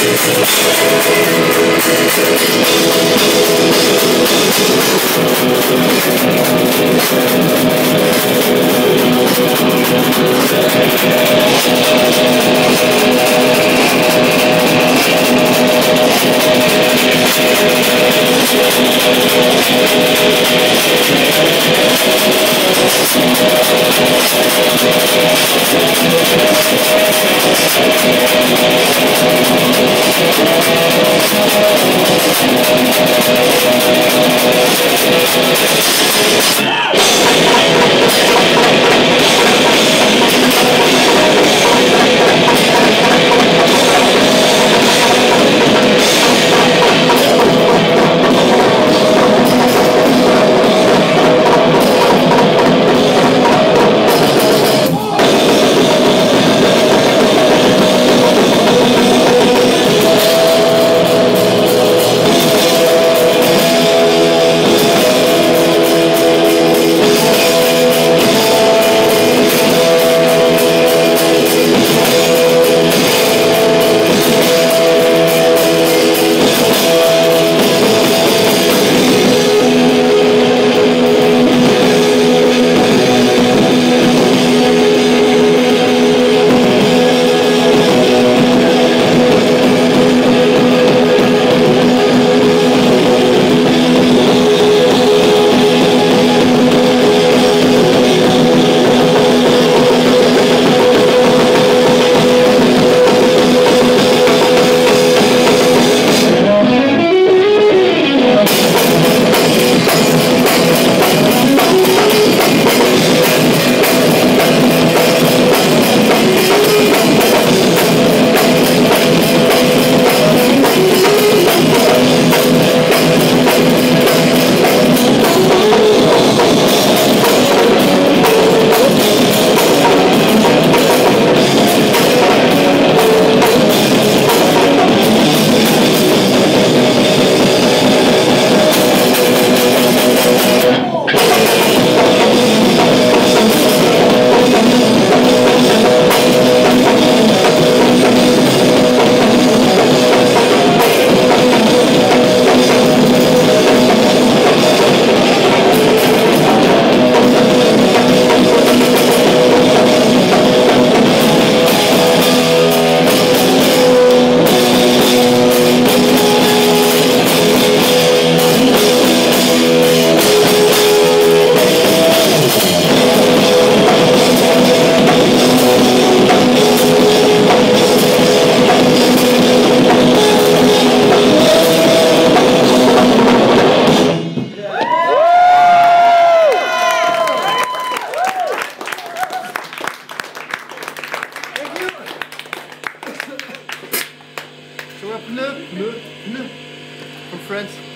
Thank you. pneu, pneu, pneu from France.